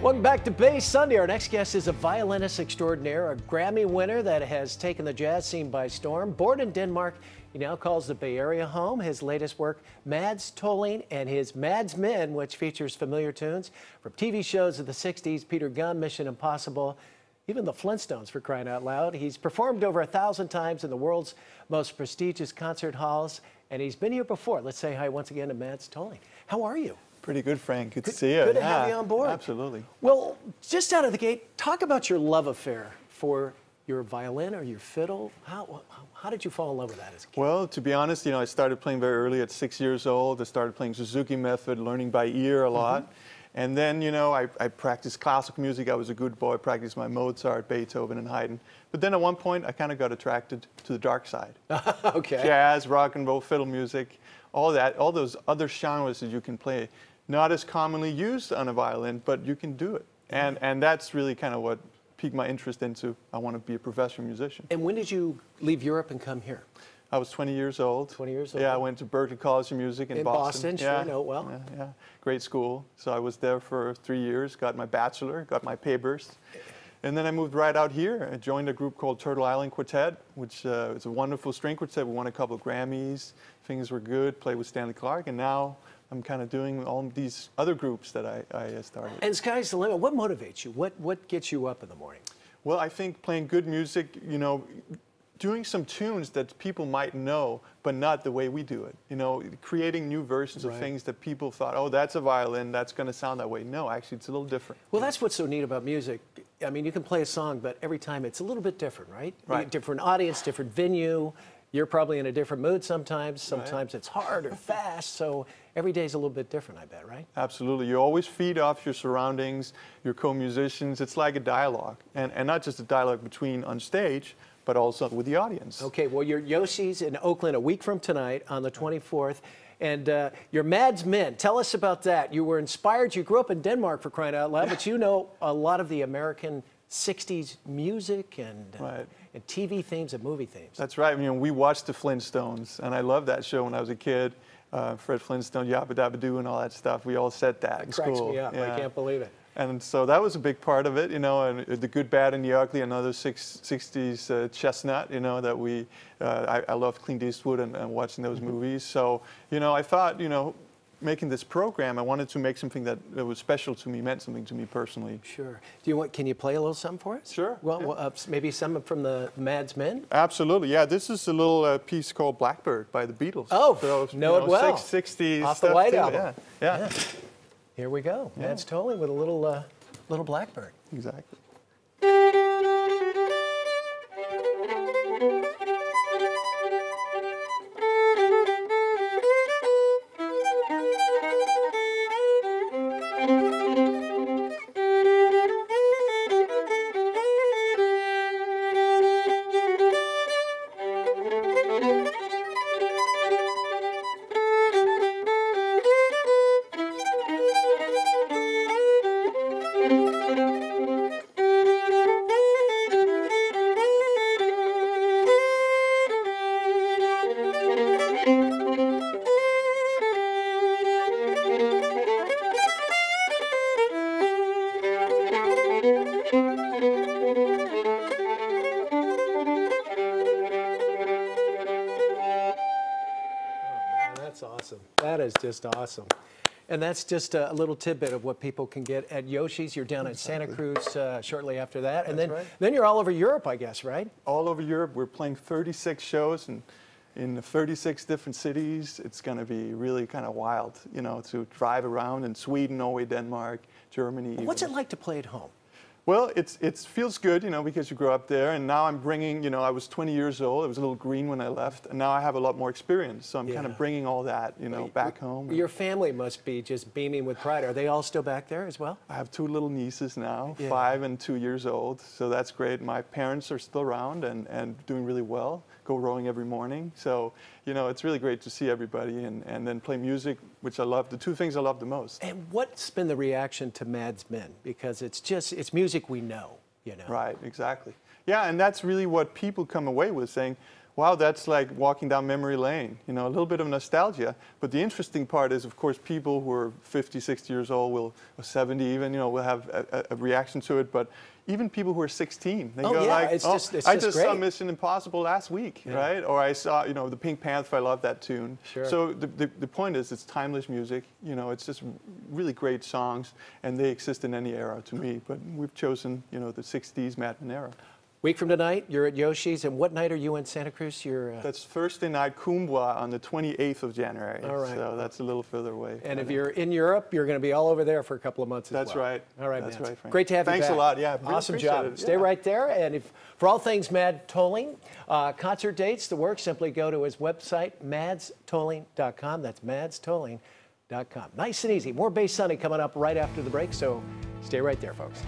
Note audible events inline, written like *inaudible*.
Welcome back to Bay Sunday. Our next guest is a violinist extraordinaire, a Grammy winner that has taken the jazz scene by storm. Born in Denmark, he now calls the Bay Area home. His latest work, Mads Tolling and his Mads Men, which features familiar tunes from TV shows of the 60s, Peter Gunn, Mission Impossible, even the Flintstones for crying out loud. He's performed over a thousand times in the world's most prestigious concert halls, and he's been here before. Let's say hi once again to Mads Tolling. How are you? Pretty good, Frank. Good, to see you. Good to have you on board. Absolutely. Well, just out of the gate, talk about your love affair for your violin or your fiddle. How, how did you fall in love with that as a kid? Well, to be honest, you know, I started playing very early at six years old. I started playing Suzuki method, learning by ear a lot. Mm -hmm. And then, you know, I, I practiced classical music. I was a good boy, I practiced my Mozart, Beethoven, and Haydn. But then at one point, I kind of got attracted to the dark side. *laughs* okay. Jazz, rock and roll, fiddle music, all that, all those other genres that you can play not as commonly used on a violin, but you can do it. And, mm-hmm. and that's really kind of what piqued my interest into, I want to be a professional musician. And when did you leave Europe and come here? I was 20 years old. 20 years old? Yeah, I went to Berklee College of Music in, in Boston. Boston, sure, yeah. know well. Yeah, yeah, great school. So I was there for three years, got my bachelor, got my papers. And then I moved right out here. I joined a group called Turtle Island Quartet, which uh, is a wonderful string quartet. We won a couple of Grammys. Things were good, played with Stanley Clarke, and now I'm kind of doing all these other groups that I, I started. And sky's the limit. What motivates you? What, what gets you up in the morning? Well, I think playing good music, you know, doing some tunes that people might know, but not the way we do it. You know, creating new versions right. of things that people thought, oh, that's a violin, that's going to sound that way. No, actually, it's a little different. Well, that's what's so neat about music. I mean, you can play a song, but every time it's a little bit different, right? Right. Different audience, different venue. You're probably in a different mood sometimes. Sometimes right. it's hard or fast. So every day is a little bit different, I bet, right? Absolutely. You always feed off your surroundings, your co-musicians. It's like a dialogue. And, and not just a dialogue between on stage, but also with the audience. Okay, well, your Yoshi's in Oakland a week from tonight on the 24th. And uh, your Mads Men, tell us about that. You were inspired, you grew up in Denmark for crying out loud, but you know a lot of the American 60s music and, uh, right. and TV themes and movie themes. That's right. I mean, we watched the Flintstones, and I loved that show when I was a kid. Uh, Fred Flintstone, Yabba Dabba Doo, and all that stuff. We all said that in cracks school. me up. Yeah. I can't believe it. And so that was a big part of it, you know, and the good, bad, and the ugly, another six, 60s uh, chestnut, you know, that we, uh, I, I loved Clint Eastwood and, and watching those mm-hmm. movies. So, you know, I thought, you know, making this program, I wanted to make something that, that, was special to me, meant something to me personally. Sure. Do you want? Can you play a little something for us? Sure. Well, yeah. well uh, maybe some from the Mads Men. Absolutely. Yeah. This is a little uh, piece called Blackbird by the Beatles. Oh, so, know, know it well. 60s Off the White too. Album. Yeah. yeah. yeah. Here we go. Yeah. Mads Tolling with a little uh, little Blackbird. Exactly. That is just awesome. And that's just a little tidbit of what people can get at Yoshi's. You're down exactly. in Santa Cruz uh, shortly after that. And that's then, right. then you're all over Europe, I guess, right? All over Europe. We're playing 36 shows and in 36 different cities. It's going to be really kind of wild, you know, to drive around in Sweden, Norway, Denmark, Germany. What's it like to play at home? Well, it's, it feels good, you know, because you grew up there. And now I'm bringing, you know, I was 20 years old. I was a little green when I left. And now I have a lot more experience. So I'm yeah. kind of bringing all that, you know, well, back home. Your family must be just beaming with pride. Are they all still back there as well? I have two little nieces now, yeah. five and two years old. So that's great. My parents are still around and, and doing really well go rowing every morning. So, you know, it's really great to see everybody and, and then play music, which I love, the two things I love the most. And what's been the reaction to Mads Men? Because it's just, it's music we know, you know. Right, exactly. Yeah, and that's really what people come away with saying, wow, that's like walking down memory lane, you know, a little bit of nostalgia. But the interesting part is, of course, people who are 50, 60 years old will, or 70 even, you know, will have a, a reaction to it. But even people who are 16, they oh, go yeah, like, it's oh, just, it's I just, just saw Mission Impossible last week, Yeah. right? Or I saw, you know, the Pink Panther, I love that tune. Sure. So the, the, the point is, it's timeless music, you know, it's just really great songs, and they exist in any era to me. But we've chosen, you know, the 60s Madman era. Week from tonight, you're at Yoshi's, and what night are you in Santa Cruz? You're, uh, That's Thursday night Kuumbwa on the 28th of January. All right. So that's a little further away. and if you're in Europe, you're going to be all over there for a couple of months as That's well. right. All right, That's Mads. right, Frank. Great to have Thanks you Thanks a lot. Yeah, really awesome job. it. Stay Yeah. right there. And if for all things Mad Tolling, uh, concert dates, the work, simply go to his website, madstolling.com. That's madstolling.com. Nice and easy. More Bay Sunday coming up right after the break, so stay right there, folks.